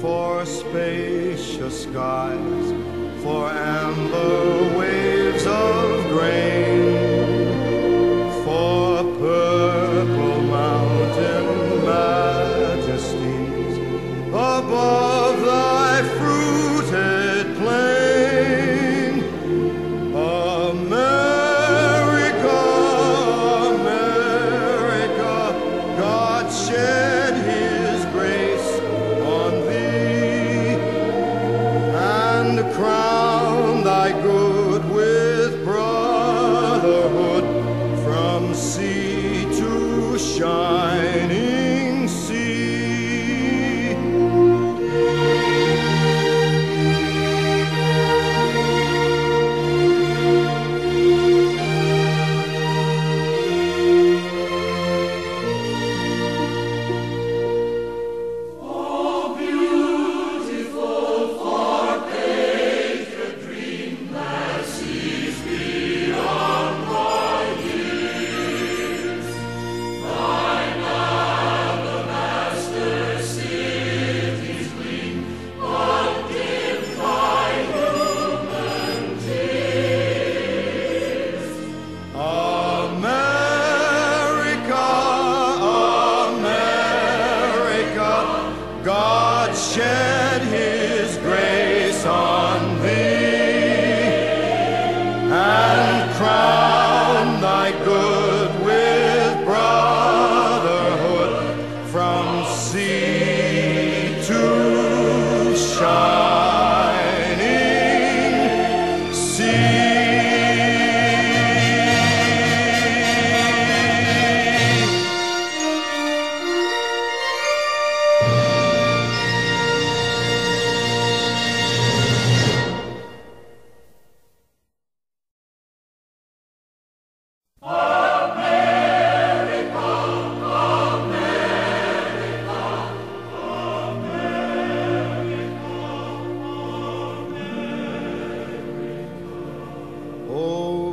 for spacious skies, for amber waves of grain. shining.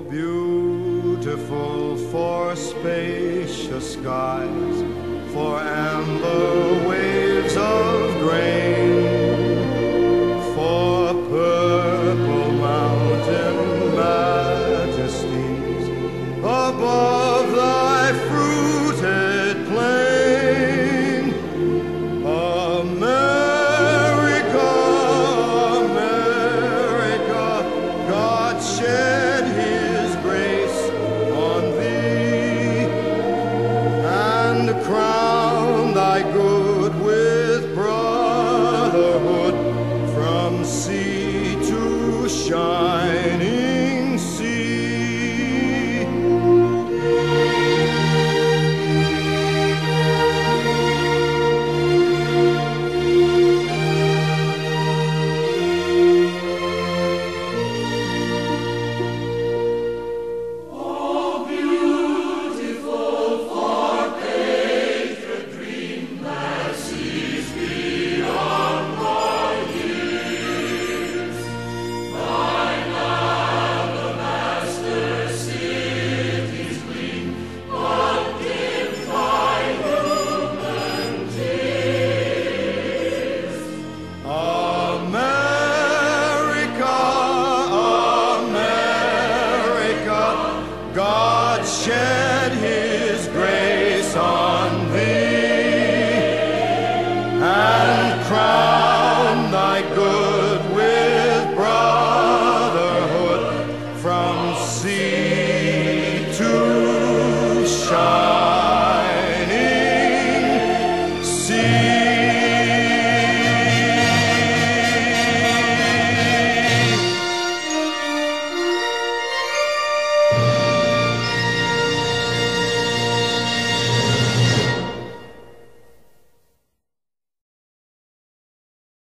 beautiful for spacious skies, for amber waves of grain. shining.